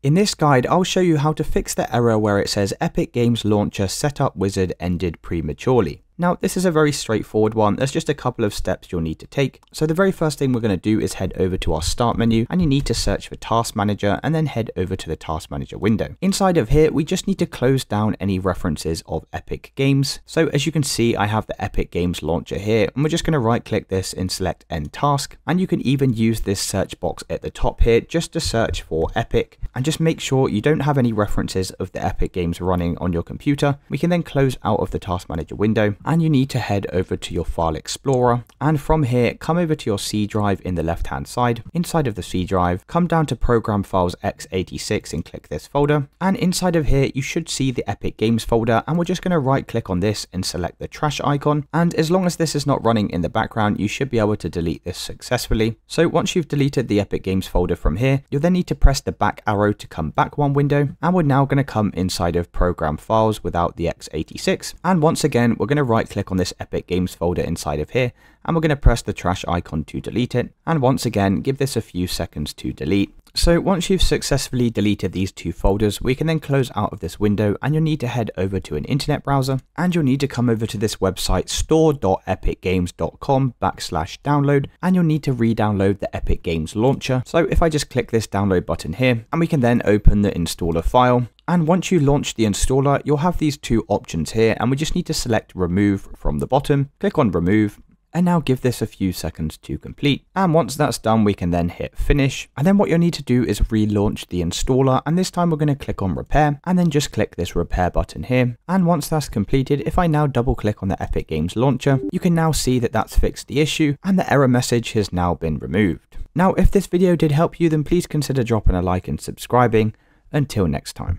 In this guide, I'll show you how to fix the error where it says Epic Games Launcher Setup Wizard ended prematurely. Now, this is a very straightforward one. There's just a couple of steps you'll need to take. So the very first thing we're going to do is head over to our start menu and you need to search for Task Manager and then head over to the Task Manager window. Inside of here, we just need to close down any references of Epic Games. So as you can see, I have the Epic Games launcher here and we're just going to right click this and select End Task. And you can even use this search box at the top here just to search for Epic and just make sure you don't have any references of the Epic Games running on your computer. We can then close out of the Task Manager window and you need to head over to your file explorer. And from here come over to your C drive in the left hand side. Inside of the C drive come down to program files x86 and click this folder. And inside of here you should see the Epic Games folder. And we're just going to right click on this and select the trash icon. And as long as this is not running in the background you should be able to delete this successfully. So once you've deleted the Epic Games folder from here you'll then need to press the back arrow to come back one window. And we're now going to come inside of program files without the x86 and once again we're going to right click on this Epic Games folder inside of here and we're going to press the trash icon to delete it and once again give this a few seconds to delete. So once you've successfully deleted these two folders, we can then close out of this window and you'll need to head over to an internet browser and you'll need to come over to this website store.epicgames.com backslash download and you'll need to re-download the Epic Games launcher. So if I just click this download button here and we can then open the installer file and once you launch the installer, you'll have these two options here and we just need to select remove from the bottom, click on remove and now give this a few seconds to complete. And once that's done, we can then hit finish. And then what you'll need to do is relaunch the installer. And this time we're going to click on repair and then just click this repair button here. And once that's completed, if I now double click on the Epic Games launcher, you can now see that that's fixed the issue and the error message has now been removed. Now, if this video did help you, then please consider dropping a like and subscribing. Until next time.